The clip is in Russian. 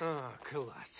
А, класс.